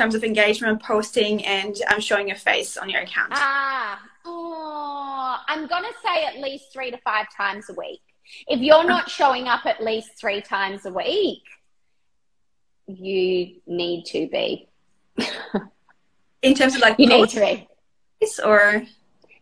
terms of engagement, posting, and um, showing your face on your account? Ah, oh, I'm going to say at least three to five times a week. If you're not showing up at least three times a week, you need to be. In terms of like, you need to be. Or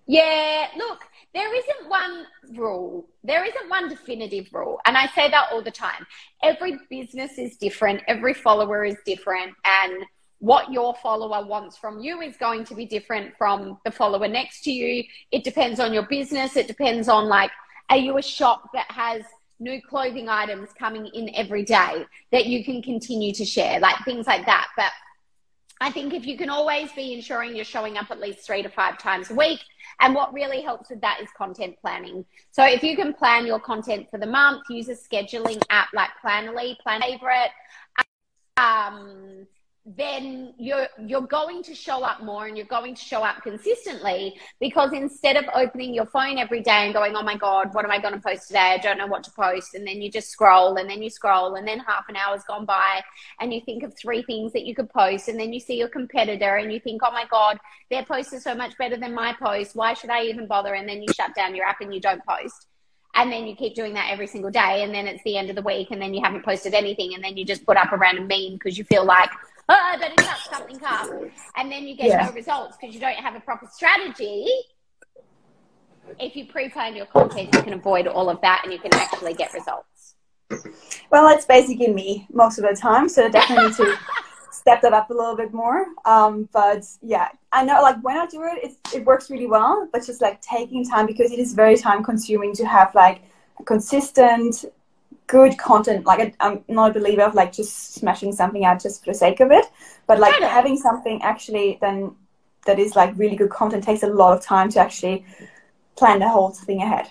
yeah, look, there isn't one rule. There isn't one definitive rule. And I say that all the time. Every business is different, every follower is different, and what your follower wants from you is going to be different from the follower next to you. It depends on your business. It depends on like, are you a shop that has new clothing items coming in every day that you can continue to share, like things like that. But I think if you can always be ensuring you're showing up at least three to five times a week, and what really helps with that is content planning. So if you can plan your content for the month, use a scheduling app like Planoly, Plan Favorite. Um, then you're you're going to show up more and you're going to show up consistently because instead of opening your phone every day and going oh my god what am i going to post today? I don't know what to post. And then you just scroll and then you scroll and then half an hour's gone by and you think of three things that you could post and then you see your competitor and you think oh my god their post is so much better than my post why should i even bother? And then you shut down your app and you don't post. And then you keep doing that every single day and then it's the end of the week and then you haven't posted anything and then you just put up a random meme because you feel like oh, I better cut something up. And then you get yeah. no results because you don't have a proper strategy. If you pre plan your content, you can avoid all of that and you can actually get results. Well, it's basically me most of the time. So definitely need to step that up a little bit more. Um, but yeah, I know like when I do it, it works really well, but just like taking time because it is very time consuming to have like a consistent good content. Like I'm not a believer of like just smashing something out just for the sake of it, but like having something actually then that is like really good content takes a lot of time to actually plan the whole thing ahead.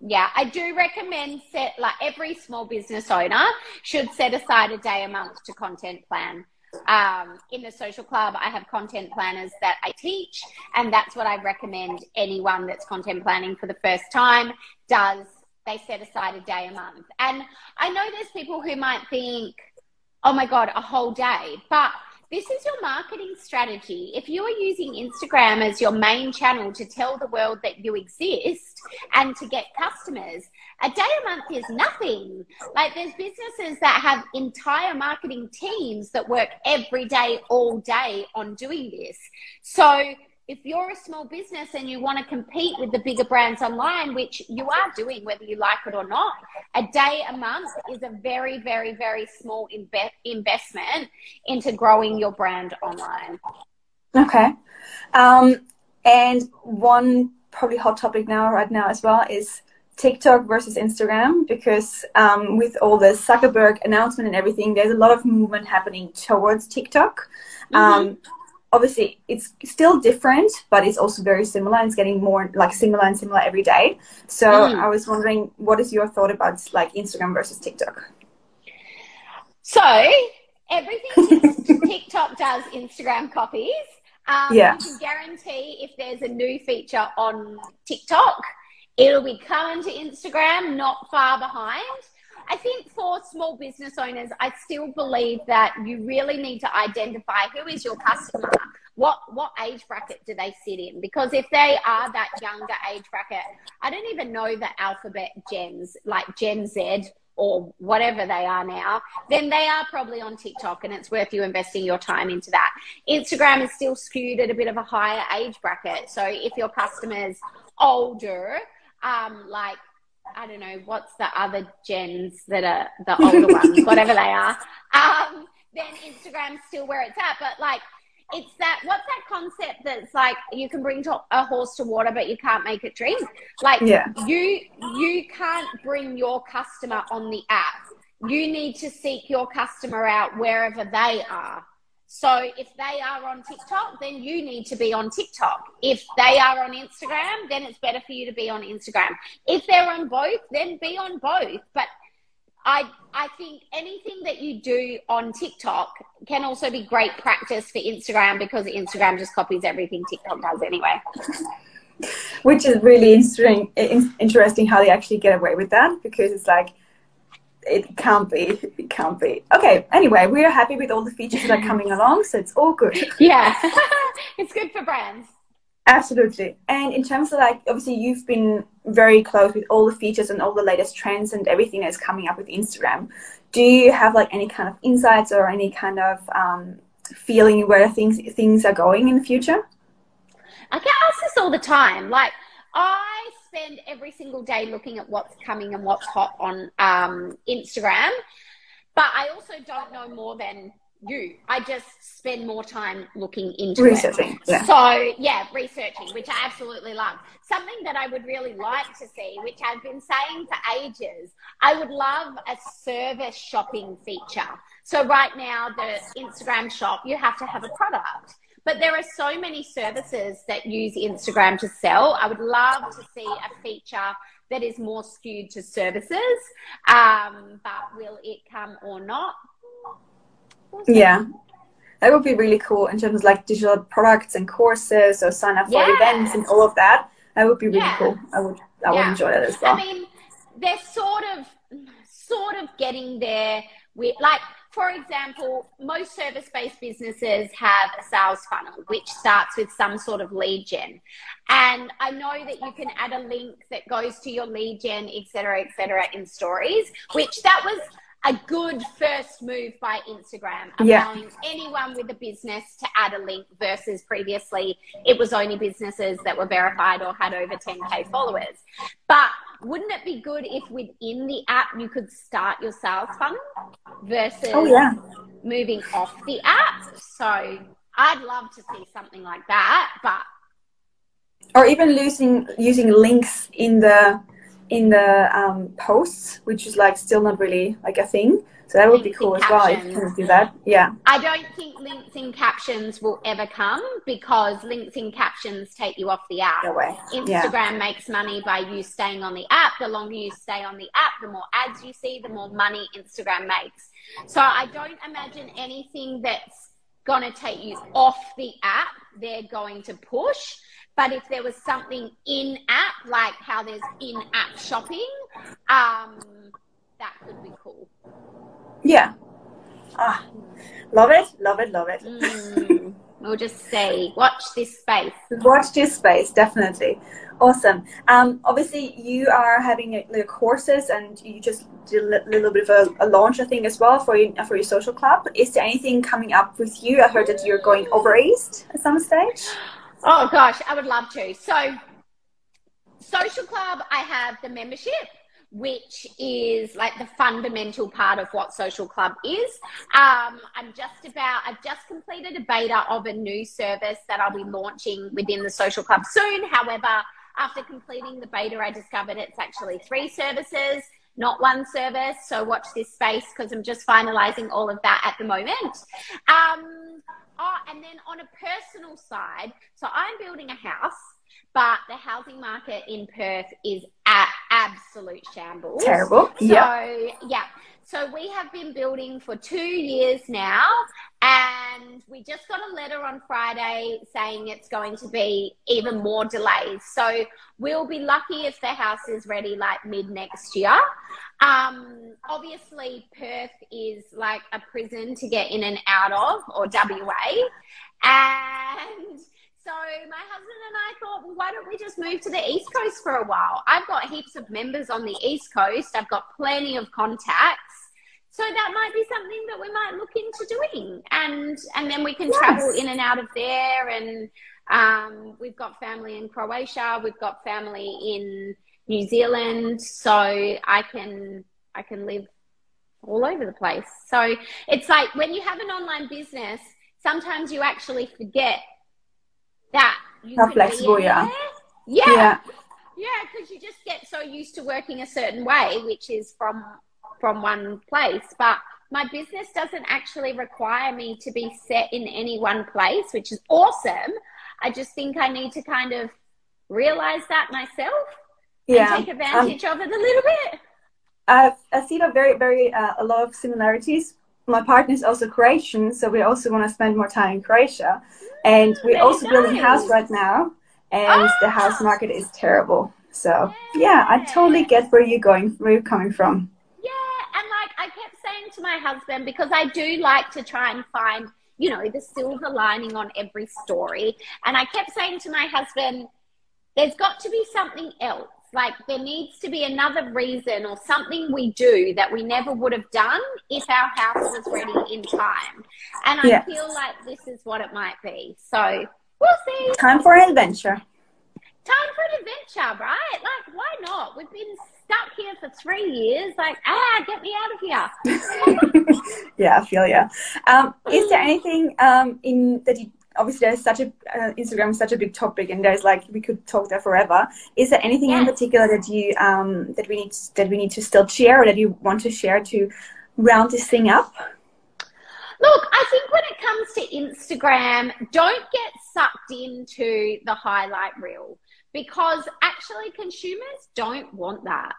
Yeah, I do recommend set like every small business owner should set aside a day a month to content plan. Um, in the social club, I have content planners that I teach, and that's what I recommend anyone that's content planning for the first time does they set aside a day a month. And I know there's people who might think, oh my God, a whole day. But this is your marketing strategy. If you are using Instagram as your main channel to tell the world that you exist and to get customers, a day a month is nothing. Like there's businesses that have entire marketing teams that work every day, all day on doing this. So if you're a small business and you want to compete with the bigger brands online, which you are doing whether you like it or not, a day a month is a very, very, very small inve- investment into growing your brand online. Okay. Um, and one probably hot topic now, right now as well, is TikTok versus Instagram because um, with all the Zuckerberg announcement and everything, there's a lot of movement happening towards TikTok. Mm-hmm. Um, obviously it's still different, but it's also very similar and it's getting more like similar and similar every day. So mm. I was wondering, what is your thought about like Instagram versus TikTok? So everything TikTok does, Instagram copies. Um, yeah. You can guarantee if there's a new feature on TikTok, it'll be coming to Instagram not far behind. I think for small business owners, I still believe that you really need to identify who is your customer. What what age bracket do they sit in? Because if they are that younger age bracket, I don't even know the alphabet gens like Gen Z or whatever they are now, then they are probably on TikTok and it's worth you investing your time into that. Instagram is still skewed at a bit of a higher age bracket. So if your customer's older, um, like I don't know, what's the other gens that are the older ones, whatever they are, um, then Instagram's still where it's at. But like, it's that what's that concept that's like you can bring to, a horse to water but you can't make it drink like yeah. you you can't bring your customer on the app you need to seek your customer out wherever they are so if they are on TikTok, then you need to be on TikTok. If they are on Instagram, then it's better for you to be on Instagram. If they're on both, then be on both. But I I think anything that you do on TikTok can also be great practice for Instagram because Instagram just copies everything TikTok does anyway. Which is really interesting interesting how they actually get away with that because it's like it can't be. It can't be. Okay. Anyway, we are happy with all the features that are coming along, so it's all good. Yeah, it's good for brands. Absolutely. And in terms of like, obviously, you've been very close with all the features and all the latest trends and everything that's coming up with Instagram. Do you have like any kind of insights or any kind of um, feeling where things things are going in the future? I get asked this all the time. Like, I spend every single day looking at what's coming and what's hot on um, Instagram, but I also don't know more than you. I just spend more time looking into researching. It. Yeah. So yeah, researching, which I absolutely love. Something that I would really like to see, which I've been saying for ages, I would love a service shopping feature. So right now, the Instagram shop, you have to have a product. But there are so many services that use Instagram to sell. I would love to see a feature that is more skewed to services. Um, but will it come or not? Yeah. That would be really cool in terms of like digital products and courses or sign up for yes. events and all of that. That would be really yeah. cool. I would I yeah. would enjoy that as well. I mean, they're sort of sort of getting there with like for example, most service based businesses have a sales funnel, which starts with some sort of lead gen. And I know that you can add a link that goes to your lead gen, et cetera, et cetera, in stories, which that was a good first move by Instagram, allowing yeah. anyone with a business to add a link versus previously it was only businesses that were verified or had over 10k followers. But wouldn't it be good if within the app you could start your sales funnel versus oh, yeah. moving off the app? So I'd love to see something like that, but or even using using links in the in the um, posts, which is like still not really like a thing. So that would be cool as well if you can do that. Yeah. I don't think links in captions will ever come because links in captions take you off the app. No way. Instagram yeah. makes money by you staying on the app. The longer you stay on the app, the more ads you see, the more money Instagram makes. So I don't imagine anything that's going to take you off the app, they're going to push. But if there was something in app, like how there's in app shopping, um, that could be cool. Yeah. Ah, love it, love it, love it. Mm, we'll just say, watch this space. Watch this space, definitely. Awesome. Um, obviously, you are having your courses, and you just did a little bit of a, a, launch, I think, as well for your, for your social club. Is there anything coming up with you? I heard that you're going over east at some stage. Oh gosh, I would love to. So, social club, I have the membership, which is like the fundamental part of what social club is. Um, I'm just about, I've just completed a beta of a new service that I'll be launching within the social club soon. However, after completing the beta, I discovered it's actually three services not one service. So watch this space because I'm just finalizing all of that at the moment. Um, Oh, and then on a personal side, so I'm building a house, but the housing market in Perth is at absolute shambles. Terrible. So, yep. yeah. So we have been building for two years now, and we just got a letter on Friday saying it's going to be even more delays. So we'll be lucky if the house is ready like mid next year. Um, obviously, Perth is like a prison to get in and out of, or WA, and so my husband and I thought, well, why don't we just move to the East Coast for a while? I've got heaps of members on the East Coast. I've got plenty of contacts. So that might be something that we might look into doing. And and then we can yes. travel in and out of there and um, we've got family in Croatia, we've got family in New Zealand, so I can I can live all over the place. So it's like when you have an online business, sometimes you actually forget that you how flexible yeah. yeah. Yeah because you just get so used to working a certain way which is from from one place. But my business doesn't actually require me to be set in any one place which is awesome. I just think i need to kind of realize that myself yeah and take advantage um, of it a little bit I've, I see a very, very, uh, a lot of similarities my partner is also Croatian, so we also want to spend more time in Croatia. And we're also nice. building a house right now, and the house market is terrible. So yeah, I totally get where you're going, where you're coming from. Yeah, and like I kept saying to my husband because I do like to try and find, you know, the silver lining on every story. And I kept saying to my husband, there's got to be something else. Like there needs to be another reason or something we do that we never would have done if our house was ready in time. And I yeah. feel like this is what it might be. So we'll see. Time for an adventure. Time for an adventure, right? Like, why not? We've been stuck here for three years. Like, ah, get me out of here. yeah, I feel you. Um, is there anything um, in that you obviously there's such a uh, Instagram is such a big topic, and there's like we could talk there forever. Is there anything in particular that you um, that we need that we need to still share, or that you want to share to round this thing up? Look, I think when it comes to Instagram, don't get sucked into the highlight reel because actually consumers don't want that.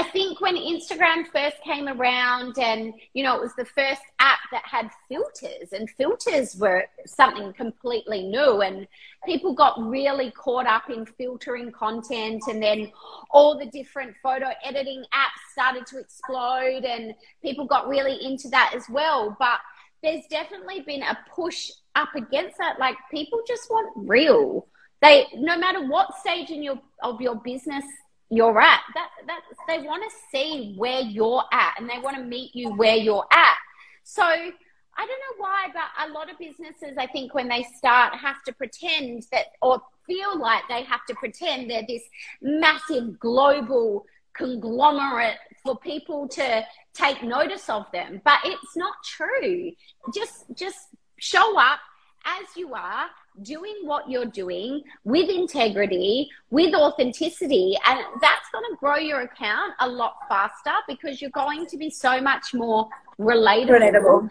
I think when Instagram first came around and, you know, it was the first app that had filters and filters were something completely new and people got really caught up in filtering content and then all the different photo editing apps started to explode and people got really into that as well. But there's definitely been a push up against that. Like people just want real. They, no matter what stage in your, of your business you're at. That that they want to see where you're at and they want to meet you where you're at. So I don't know why, but a lot of businesses, I think, when they start, have to pretend that or feel like they have to pretend they're this massive global conglomerate for people to take notice of them. But it's not true. Just just show up as you are doing what you're doing with integrity, with authenticity, and that's going to grow your account a lot faster because you're going to be so much more relatable. Relatable.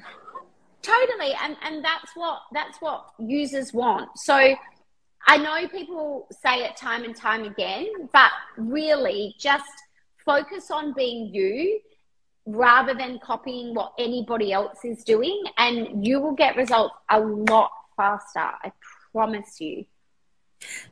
Totally, and and that's what that's what users want. So I know people say it time and time again, but really just focus on being you rather than copying what anybody else is doing and you will get results a lot faster. I promise you.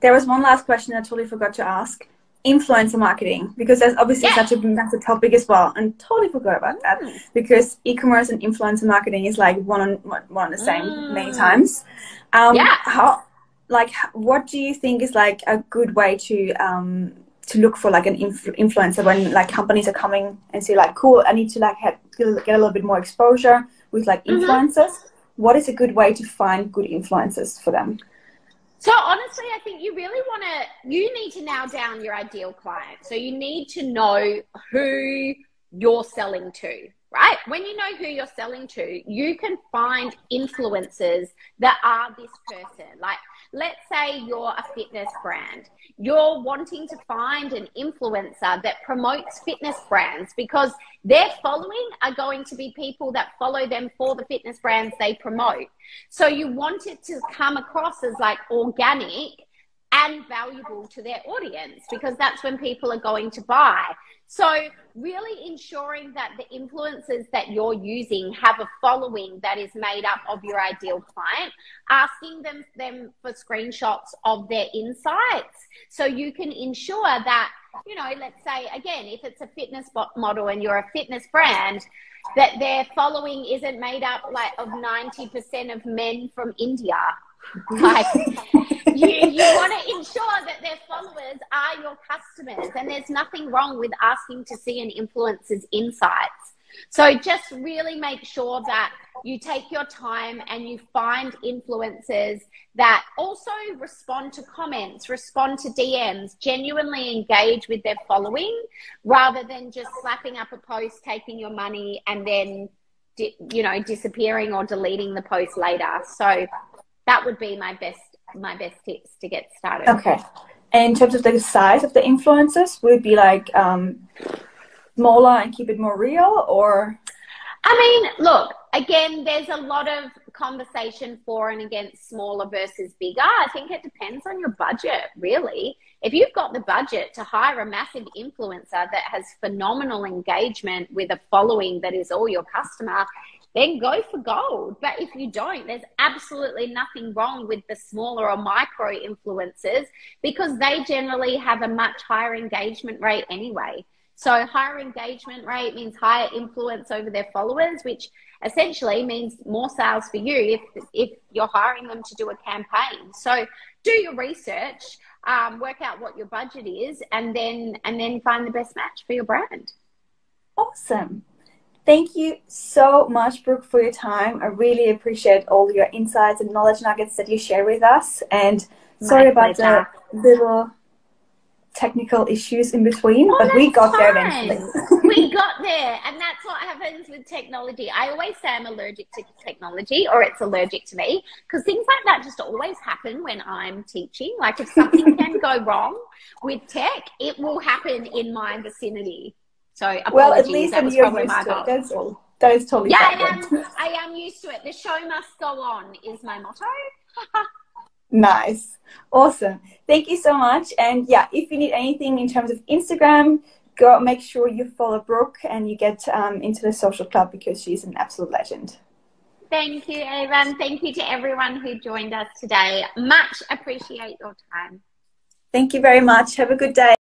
There was one last question I totally forgot to ask. Influencer marketing, because that's obviously such a massive topic as well, and totally forgot about that mm. because e-commerce and influencer marketing is like one on one on the same mm. many times. Um, yeah. How, like, what do you think is like a good way to um, to look for like an influ- influencer when like companies are coming and say like, cool, I need to like have, get a little bit more exposure with like mm-hmm. influencers. Mm-hmm what is a good way to find good influencers for them? So honestly, I think you really want to, you need to nail down your ideal client. So you need to know who you're selling to, right? When you know who you're selling to, you can find influencers that are this person. Like, let's say you're a fitness brand you're wanting to find an influencer that promotes fitness brands because their following are going to be people that follow them for the fitness brands they promote. So you want it to come across as like organic and valuable to their audience because that's when people are going to buy. So, really ensuring that the influencers that you're using have a following that is made up of your ideal client, asking them, them for screenshots of their insights so you can ensure that, you know, let's say, again, if it's a fitness model and you're a fitness brand, that their following isn't made up like of 90% of men from India like you, you want to ensure that their followers are your customers, and there's nothing wrong with asking to see an influencer's insights. So just really make sure that you take your time and you find influencers that also respond to comments, respond to DMs, genuinely engage with their following rather than just slapping up a post, taking your money, and then, you know, disappearing or deleting the post later. So that would be my best my best tips to get started. Okay. And in terms of the size of the influencers, would it be like um, smaller and keep it more real, or? I mean, look, again, there's a lot of conversation for and against smaller versus bigger. I think it depends on your budget, really. If you've got the budget to hire a massive influencer that has phenomenal engagement with a following that is all your customer, then go for gold. But if you don't, there's absolutely nothing wrong with the smaller or micro influencers because they generally have a much higher engagement rate anyway. So higher engagement rate means higher influence over their followers, which essentially means more sales for you if if you're hiring them to do a campaign. So do your research, um, work out what your budget is, and then and then find the best match for your brand. Awesome. Thank you so much, Brooke, for your time. I really appreciate all your insights and knowledge nuggets that you share with us. And sorry about the little technical issues in between, oh, but we got fine. there eventually. we got there, and that's what happens with technology. I always say I'm allergic to technology, or it's allergic to me, because things like that just always happen when I'm teaching. Like if something can go wrong with tech, it will happen in my vicinity. So apologies. Well, at least that was probably my fault. That's all. That is totally yeah. I am, I am used to it. The show must go on is my motto. nice, awesome. Thank you so much. And yeah, if you need anything in terms of Instagram, go make sure you follow Brooke and you get um, into the social club because she's an absolute legend. Thank you, Aaron. Thank you to everyone who joined us today. Much appreciate your time. Thank you very much. Have a good day.